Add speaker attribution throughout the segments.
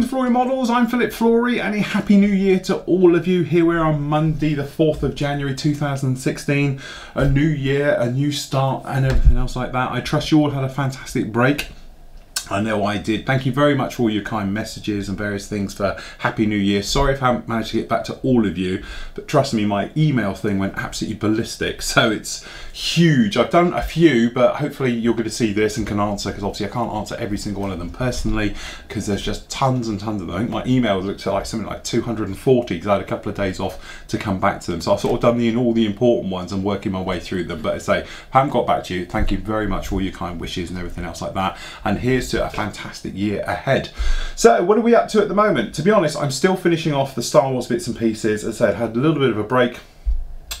Speaker 1: welcome to Flory Models. I'm Philip Flory and a happy new year to all of you. Here we are on Monday, the 4th of January 2016. A new year, a new start, and everything else like that. I trust you all had a fantastic break. I know I did. Thank you very much for all your kind messages and various things for Happy New Year. Sorry if I haven't managed to get back to all of you, but trust me, my email thing went absolutely ballistic. So it's huge. I've done a few, but hopefully you're going to see this and can answer because obviously I can't answer every single one of them personally because there's just tons and tons of them. I think my email looked like something like 240 because I had a couple of days off to come back to them. So I've sort of done the, all the important ones and working my way through them. But I say, I haven't got back to you. Thank you very much for all your kind wishes and everything else like that. And here's to a fantastic year ahead. So what are we up to at the moment? To be honest, I'm still finishing off the Star Wars bits and pieces. As I said, had a little bit of a break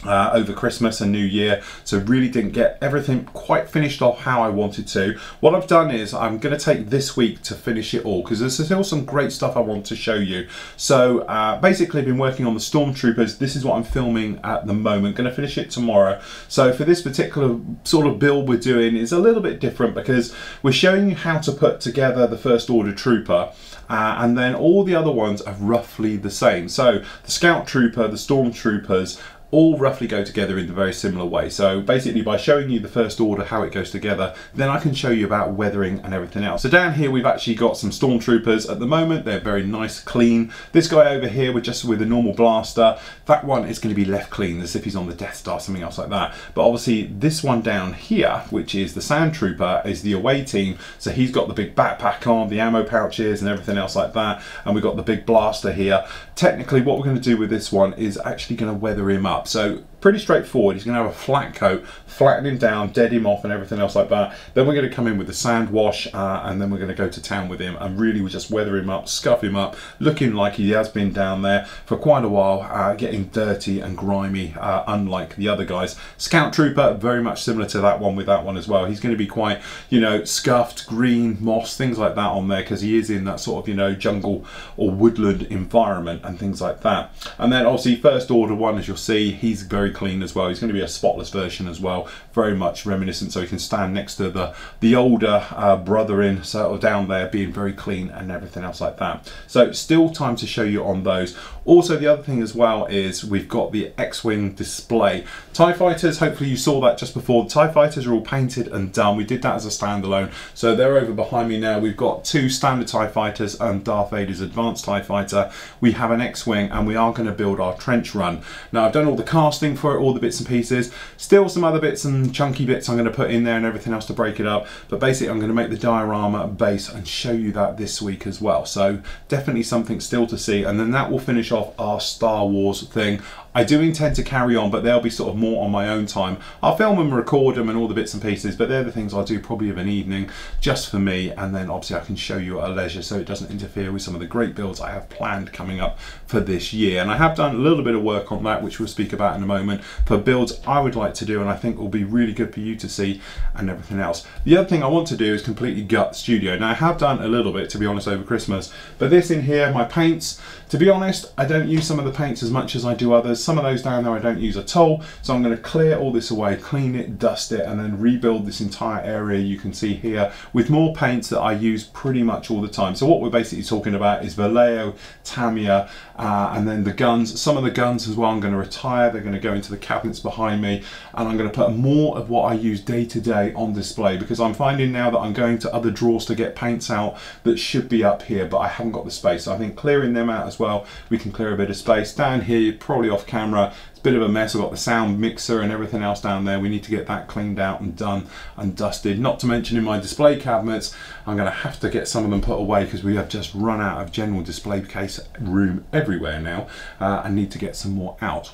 Speaker 1: uh, over Christmas and New Year, so really didn't get everything quite finished off how I wanted to. What I've done is I'm going to take this week to finish it all because there's still some great stuff I want to show you. So uh, basically, I've been working on the Stormtroopers. This is what I'm filming at the moment. Going to finish it tomorrow. So for this particular sort of build we're doing is a little bit different because we're showing you how to put together the First Order Trooper. Uh, and then all the other ones are roughly the same. So the Scout Trooper, the Stormtroopers, all roughly go together in a very similar way. So basically by showing you the first order, how it goes together, then I can show you about weathering and everything else. So down here we've actually got some stormtroopers at the moment. They're very nice, clean. This guy over here with just with a normal blaster, that one is going to be left clean as if he's on the Death Star, something else like that. But obviously this one down here, which is the Sand Trooper, is the away team. So he's got the big backpack on, the ammo pouches and everything else like that. And we've got the big blaster here. Technically what we're going to do with this one is actually going to weather him up up. So pretty straightforward. He's going to have a flat coat, flatten him down, dead him off and everything else like that. Then we're going to come in with the sand wash uh, and then we're going to go to town with him and really just weather him up, scuff him up, looking like he has been down there for quite a while, uh, getting dirty and grimy, uh, unlike the other guys. Scout Trooper, very much similar to that one with that one as well. He's going to be quite, you know, scuffed, green, moss, things like that on there because he is in that sort of, you know, jungle or woodland environment and things like that. And then obviously First Order one, as you'll see, he's very clean as well. He's going to be a spotless version as well, very much reminiscent. So he can stand next to the the older uh, brother in so down there, being very clean and everything else like that. So still time to show you on those. Also, the other thing as well is we've got the X-wing display. Tie fighters. Hopefully you saw that just before. The Tie fighters are all painted and done. We did that as a standalone. So they're over behind me now. We've got two standard Tie fighters and Darth Vader's advanced Tie fighter. We have an X-wing and we are going to build our trench run. Now I've done all the casting for it, all the bits and pieces. Still some other bits and chunky bits I'm going to put in there and everything else to break it up. But basically I'm going to make the diorama base and show you that this week as well. So definitely something still to see. And then that will finish off our Star Wars thing. I do intend to carry on, but they'll be sort of more on my own time. I'll film and record them and all the bits and pieces, but they're the things I'll do probably of an evening just for me. And then obviously I can show you at a leisure so it doesn't interfere with some of the great builds I have planned coming up for this year. And I have done a little bit of work on that, which we'll speak about in a moment, for builds I would like to do and I think will be really good for you to see and everything else. The other thing I want to do is completely gut studio. Now I have done a little bit, to be honest, over Christmas, but this in here, my paints, to be honest, I don't use some of the paints as much as I do others. Some of those down there I don't use at all. So I'm going to clear all this away, clean it, dust it, and then rebuild this entire area you can see here with more paints that I use pretty much all the time. So what we're basically talking about is Vallejo, Tamiya, uh, and then the guns. Some of the guns as well I'm going to retire. They're going to go into the cabinets behind me, and I'm going to put more of what I use day to day on display because I'm finding now that I'm going to other drawers to get paints out that should be up here, but I haven't got the space. So I think clearing them out as well, we can clear a bit of space. Down here, probably off camera, it's a bit of a mess. I've got the sound mixer and everything else down there. We need to get that cleaned out and done and dusted. Not to mention in my display cabinets, I'm going to have to get some of them put away because we have just run out of general display case room everywhere now uh, and need to get some more out.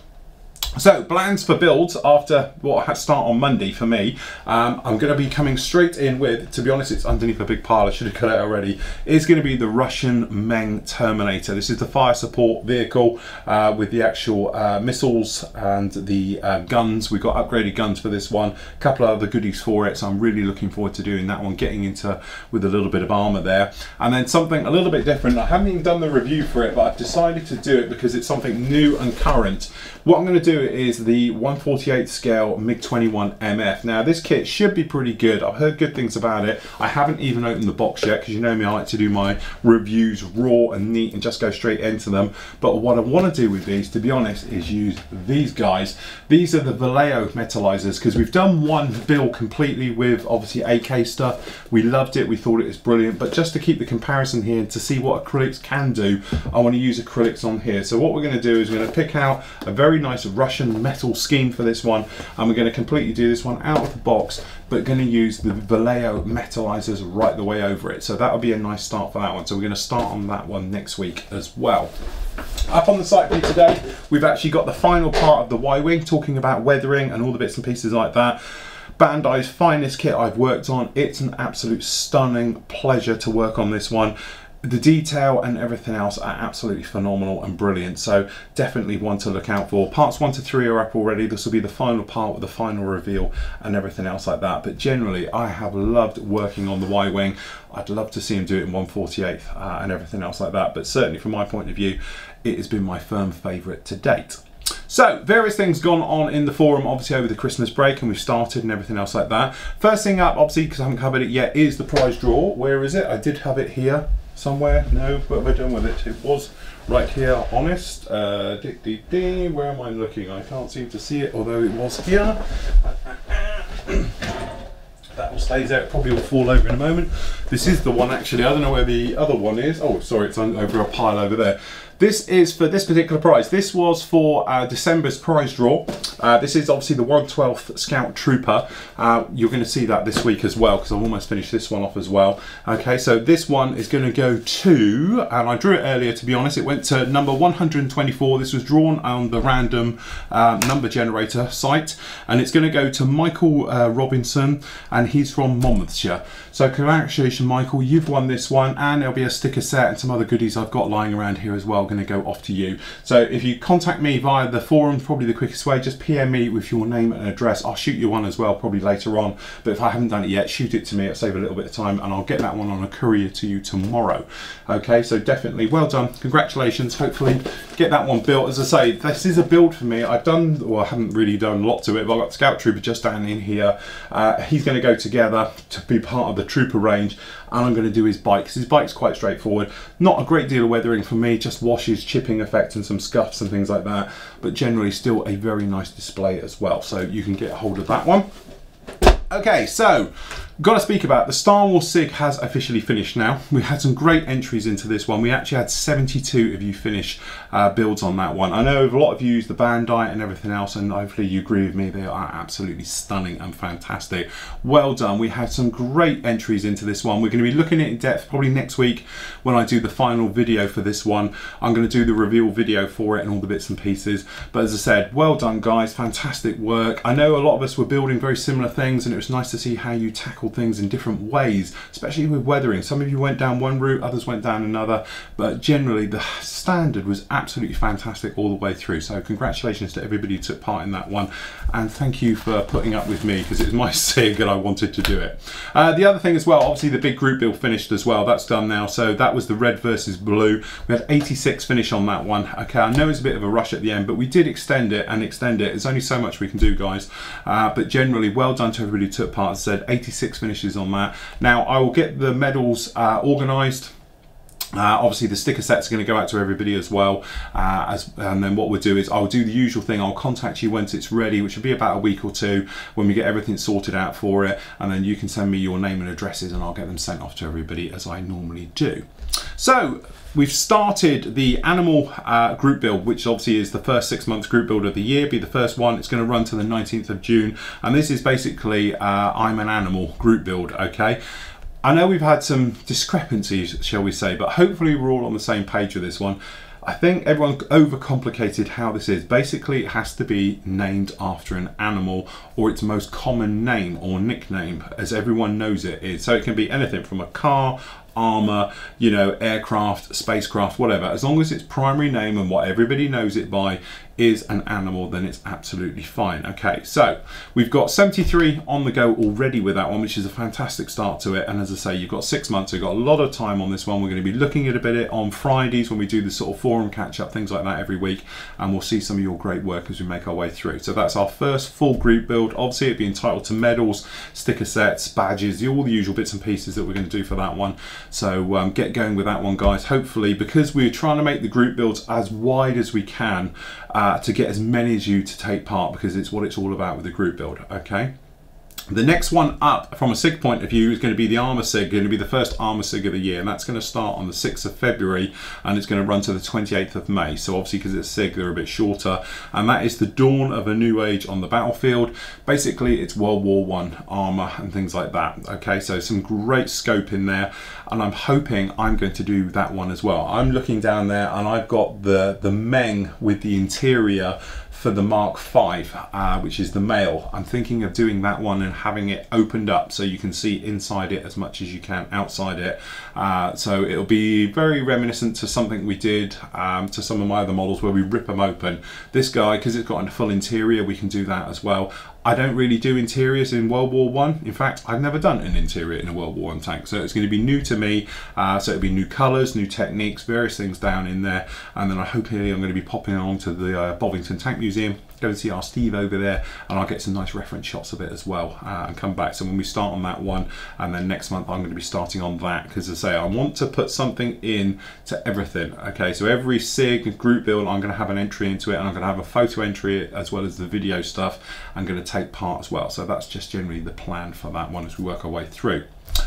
Speaker 1: So plans for builds after what had start on Monday for me. Um, I'm going to be coming straight in with, to be honest, it's underneath a big pile. I should have cut it already. Is going to be the Russian Meng Terminator. This is the fire support vehicle uh, with the actual uh, missiles and the uh, guns. We've got upgraded guns for this one. A couple of other goodies for it. So I'm really looking forward to doing that one. Getting into with a little bit of armor there, and then something a little bit different. I haven't even done the review for it, but I've decided to do it because it's something new and current. What I'm going to do MK2 is the 148 scale MiG-21 MF. Now this kit should be pretty good. I've heard good things about it. I haven't even opened the box yet because you know me, I like to do my reviews raw and neat and just go straight into them. But what I want to do with these, to be honest, is use these guys. These are the Vallejo metallizers because we've done one build completely with obviously AK stuff. We loved it, we thought it was brilliant, but just to keep the comparison here to see what acrylics can do, I want to use acrylics on here. So what we're going to do is we're going to pick out a very nice Russian metal scheme for this one and we're going to completely do this one out of the box but going to use the Vallejo metallizers right the way over it. So that'll be a nice start for that one. So we're going to start on that one next week as well. Up on the site for today, we've actually got the final part of the Y-Wing, talking about weathering and all the bits and pieces like that. Bandai's finest kit I've worked on. It's an absolute stunning pleasure to work on this one the detail and everything else are absolutely phenomenal and brilliant. So definitely one to look out for. Parts one to three are up already. This will be the final part with the final reveal and everything else like that. But generally i have loved working on the y-wing i'd love to see him do it in 148 uh, and everything else like that. But certainly from my point of view it has been my firm favorite to date. So, various things gone on in the forum, obviously over the Christmas break, and we've started and everything else like that. First thing up, obviously, because I haven't covered it yet, is the prize draw. Where is it? I did have it here somewhere. No, what have I done with it? It was right here, honest. Uh, dee, dee, dee. Where am I looking? I can't seem to see it, although it was here. that will stay there. It probably will fall over in a moment. This is the one actually. I don't know where the other one is. Oh, sorry, it's over a pile over there. This is for this particular prize. This was for uh, December's prize draw. Uh, this is obviously the 112th Scout Trooper. Uh, you're going to see that this week as well because I've almost finished this one off as well. Okay, so this one is going to go to, and I drew it earlier to be honest, it went to number 124. This was drawn on the random uh, number generator site and it's going to go to Michael uh, Robinson and he's from Monmouthshire. So congratulations Michael, you've won this one and there'll be a sticker set and some other goodies I've got lying around here as well going to go off to you. So if you contact me via the forum, probably the quickest way, just PM me with your name and address. I'll shoot you one as well, probably later on. But if I haven't done it yet, shoot it to me. It'll save a little bit of time and I'll get that one on a courier to you tomorrow. Okay, so definitely well done. Congratulations. Hopefully get that one built. As I say, this is a build for me. I've done, well, I haven't really done a lot to it, but I've got Scout Trooper just down in here. Uh, he's going to go together to be part of the Trooper range and I'm going to do his bike because his bike's quite straightforward. Not a great deal of weathering for me, just washes, chipping effect and some scuffs and things like that, but generally still a very nice display as well. So you can get a hold of that one. Okay, so got to speak about the Star Wars SIG has officially finished now. We had some great entries into this one. We actually had 72 of you finish uh, builds on that one. I know a lot of you use the Bandai and everything else, and hopefully you agree with me. They are absolutely stunning and fantastic. Well done. We had some great entries into this one. We're going to be looking at it in depth probably next week when I do the final video for this one. I'm going to do the reveal video for it and all the bits and pieces. But as I said, well done, guys. Fantastic work. I know a lot of us were building very similar things, and it was nice to see how you tackle things in different ways, especially with weathering. Some of you went down one route, others went down another, but generally the standard was absolutely fantastic all the way through. So congratulations to everybody who took part in that one, and thank you for putting up with me because it was my SIG and I wanted to do it. Uh, the other thing as well, obviously the big group build finished as well. That's done now. So that was the red versus blue. We had 86 finish on that one. Okay, I know it's a bit of a rush at the end, but we did extend it and extend it. There's only so much we can do, guys. Uh, but generally, well done to everybody who took part. As I said, 86 finishes on that. Now, I will get the medals uh, organised. Uh, obviously the sticker sets are going to go out to everybody as well uh, as, and then what we'll do is I'll do the usual thing I'll contact you once it's ready which will be about a week or two when we get everything sorted out for it and then you can send me your name and addresses and I'll get them sent off to everybody as I normally do so we've started the animal uh, group build, which obviously is the first six months group build of the year, be the first one. It's going to run to the 19th of June. And this is basically uh, I'm an animal group build, okay? I know we've had some discrepancies, shall we say, but hopefully we're all on the same page with this one. I think everyone overcomplicated how this is. Basically, it has to be named after an animal or its most common name or nickname, as everyone knows it is. So it can be anything from a car, armor, you know, aircraft, spacecraft, whatever. As long as its primary name and what everybody knows it by is an animal, then it's absolutely fine. Okay, so we've got 73 on the go already with that one, which is a fantastic start to it. And as I say, you've got six months, so you've got a lot of time on this one. We're going to be looking at a bit on Fridays when we do the sort of forum catch up, things like that every week. And we'll see some of your great work as we make our way through. So that's our first full group build. Obviously, it'd be entitled to medals, sticker sets, badges, all the usual bits and pieces that we're going to do for that one. So um, get going with that one, guys. Hopefully, because we're trying to make the group builds as wide as we can uh, to get as many as you to take part because it's what it's all about with the group build, okay? The next one up from a SIG point of view is going to be the Armour SIG, going to be the first Armour SIG of the year, and that's going to start on the 6th of February and it's going to run to the 28th of May. So obviously because it's SIG, they're a bit shorter, and that is the dawn of a new age on the battlefield. Basically, it's World War One armour and things like that. Okay, so some great scope in there, and I'm hoping I'm going to do that one as well. I'm looking down there and I've got the, the Meng with the interior for the Mark V, uh, which is the male. I'm thinking of doing that one and having it opened up so you can see inside it as much as you can outside it. Uh, so it'll be very reminiscent to something we did um, to some of my other models where we rip them open. This guy, because it's got a full interior, we can do that as well. I don't really do interiors in World War One. In fact, I've never done an interior in a World War One tank, so it's going to be new to me. Uh, so it'll be new colours, new techniques, various things down in there, and then I hope I'm going to be popping along to the uh, Bovington Tank Museum go and see our Steve over there and I'll get some nice reference shots of it as well uh, and come back. So when we start on that one and then next month I'm going to be starting on that because as I say I want to put something in to everything. Okay, so every SIG group build I'm going to have an entry into it and I'm going to have a photo entry as well as the video stuff. I'm going to take part as well. So that's just generally the plan for that one as we work our way through.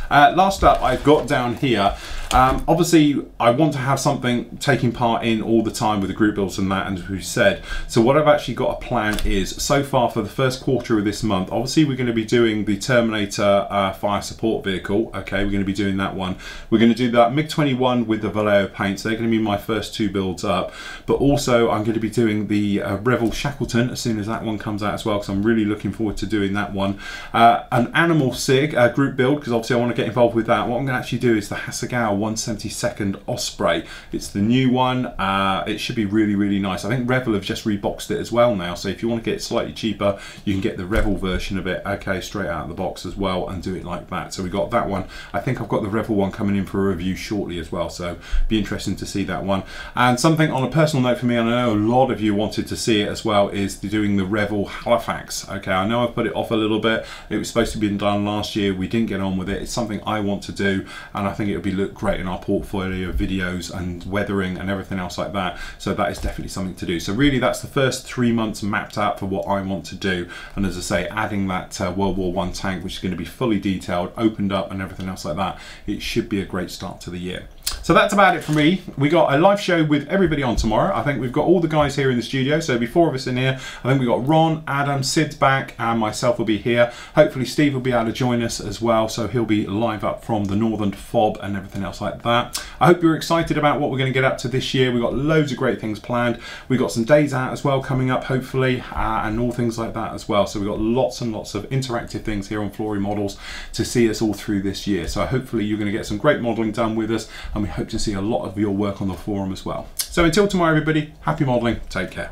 Speaker 1: Uh, last up, I've got down here, um, obviously I want to have something taking part in all the time with the group builds and that, and as we said. So what I've actually got a plan is, so far for the first quarter of this month, obviously we're going to be doing the Terminator uh, fire support vehicle, okay, we're going to be doing that one. We're going to do that MiG-21 with the Vallejo paints, they're going to be my first two builds up, but also I'm going to be doing the uh, Revell Shackleton as soon as that one comes out as well, because I'm really looking forward to doing that one. Uh, an Animal SIG uh, group build, because obviously I want to get involved with that, what I'm going to actually do is the Hasegawa 172nd Osprey. It's the new one. Uh, it should be really, really nice. I think Revell have just reboxed it as well now. So if you want to get it slightly cheaper, you can get the Revell version of it, okay, straight out of the box as well and do it like that. So we got that one. I think I've got the Revell one coming in for a review shortly as well. So be interesting to see that one. And something on a personal note for me, and I know a lot of you wanted to see it as well, is doing the Revell Halifax. Okay, I know I've put it off a little bit. It was supposed to be done last year. We didn't get on with it. It's something I want to do and I think it would be look great in our portfolio of videos and weathering and everything else like that so that is definitely something to do so really that's the first three months mapped out for what I want to do and as I say adding that uh, World War One tank which is going to be fully detailed opened up and everything else like that it should be a great start to the year so that's about it for me. We got a live show with everybody on tomorrow. I think we've got all the guys here in the studio. So be four of us in here. I think we've got Ron, Adam, Sid's back, and myself will be here. Hopefully Steve will be able to join us as well. So he'll be live up from the Northern Fob and everything else like that. I hope you're excited about what we're going to get up to this year. We've got loads of great things planned. We've got some days out as well coming up, hopefully, uh, and all things like that as well. So we've got lots and lots of interactive things here on Flory Models to see us all through this year. So hopefully you're going to get some great modelling done with us and we hope to see a lot of your work on the forum as well. So until tomorrow everybody, happy modelling, take care.